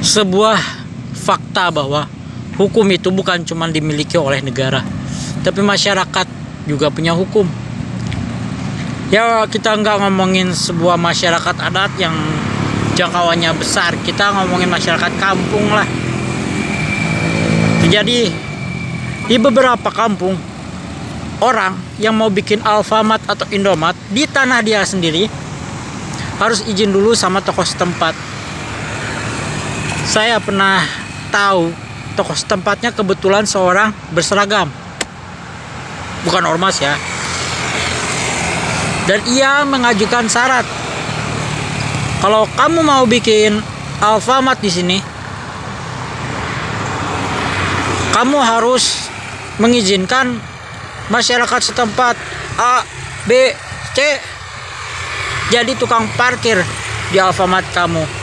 sebuah fakta bahwa hukum itu bukan cuma dimiliki oleh negara, tapi masyarakat juga punya hukum. Ya kita nggak ngomongin sebuah masyarakat adat yang jangkauannya besar, kita ngomongin masyarakat kampung lah. Jadi di beberapa kampung orang yang mau bikin Alfamart atau Indomaret di tanah dia sendiri harus izin dulu sama toko setempat. Saya pernah tahu toko setempatnya kebetulan seorang berseragam. Bukan ormas ya. Dan ia mengajukan syarat. Kalau kamu mau bikin Alfamart di sini, kamu harus mengizinkan masyarakat setempat A, B, C jadi tukang parkir di Alfamart kamu